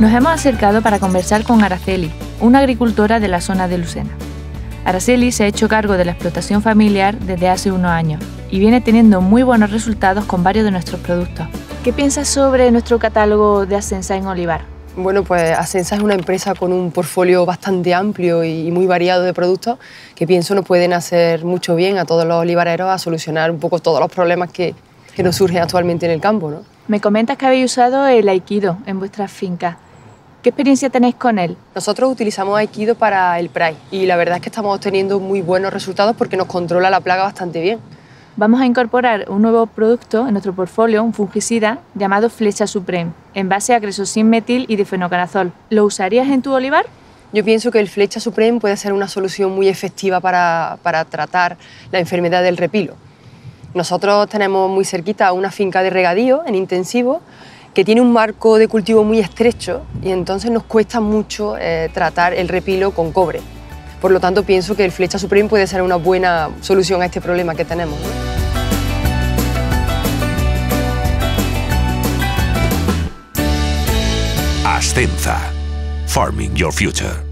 Nos hemos acercado para conversar con Araceli, una agricultora de la zona de Lucena. Araceli se ha hecho cargo de la explotación familiar desde hace unos años y viene teniendo muy buenos resultados con varios de nuestros productos. ¿Qué piensas sobre nuestro catálogo de Ascensa en Olivar? Bueno, pues Ascensa es una empresa con un portfolio bastante amplio y muy variado de productos que pienso nos pueden hacer mucho bien a todos los olivareros a solucionar un poco todos los problemas que, que nos surgen actualmente en el campo. ¿no? Me comentas que habéis usado el Aikido en vuestras fincas. ¿Qué experiencia tenéis con él? Nosotros utilizamos Aikido para el Pride y la verdad es que estamos obteniendo muy buenos resultados porque nos controla la plaga bastante bien. Vamos a incorporar un nuevo producto en nuestro portfolio, un fungicida llamado Flecha Supreme, en base a cresosin metil y difenocanazol. ¿Lo usarías en tu olivar? Yo pienso que el Flecha Supreme puede ser una solución muy efectiva para, para tratar la enfermedad del repilo. Nosotros tenemos muy cerquita una finca de regadío en intensivo que tiene un marco de cultivo muy estrecho y entonces nos cuesta mucho eh, tratar el repilo con cobre. Por lo tanto, pienso que el Flecha Supreme puede ser una buena solución a este problema que tenemos. Ascenza. Farming Your Future.